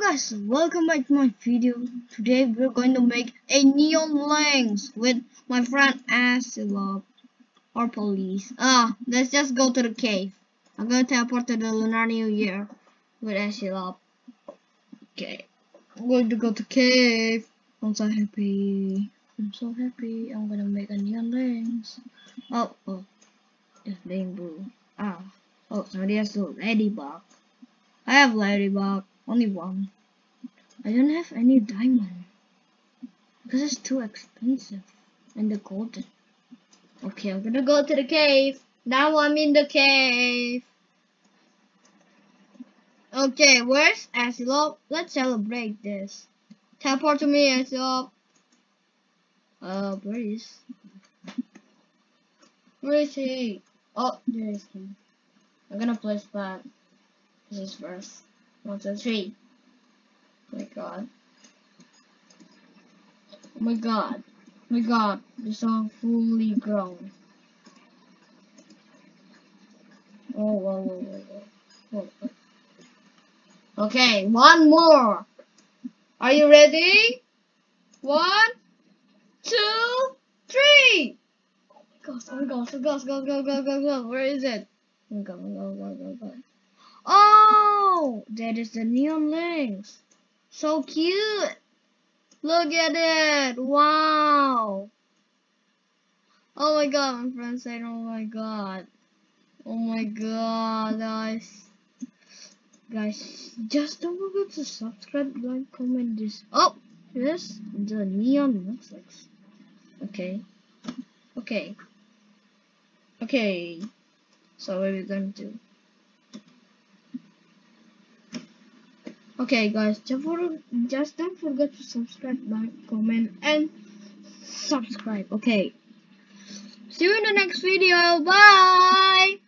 Guys, welcome back to my video. Today we're going to make a neon lynx with my friend Asilop or police. Ah, let's just go to the cave. I'm gonna teleport to the Lunar New Year with Asilop. Okay, I'm going to go to cave. I'm so happy. I'm so happy. I'm gonna make a neon lynx. Oh, oh, it's being blue. Ah, oh, somebody has a ladybug. I have ladybug. Only one. I don't have any diamond. Because it's too expensive. And the golden. Okay, I'm gonna go to the cave. Now I'm in the cave. Okay, where's Asilop? Let's celebrate this. Teleport to me, Asilop. Uh, where is? Where is he? Oh, there is him. I'm gonna place that. This is first. One, two, three. Oh my god. Oh my god. Oh my god. This all fully grown. Oh, whoa, whoa, whoa, whoa. whoa. Okay, one more. Are you ready? One, two, three. Oh my gosh, oh my gosh, oh my gosh, go, go, go, go, go. Where is it? Go, go, go, go, go, go. Oh, Oh, that is the neon lynx. So cute. Look at it. Wow. Oh my god, my friend said, oh my god. Oh my god, guys. Guys, just don't forget to subscribe, like, comment this. Oh, yes, the neon looks like. Okay. Okay. Okay. So what are we to do? Okay guys, just, for, just don't forget to subscribe, like, comment, and subscribe. Okay. See you in the next video. Bye!